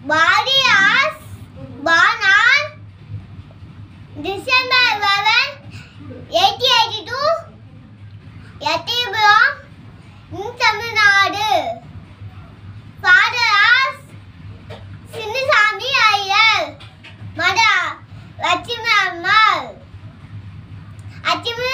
Warriors வானால் December eleven eighty eighty two Ettayapuram in Tamil Nadu father's Chinnaswami Iyer. Mother Lakshmi Ammal. Lakshmi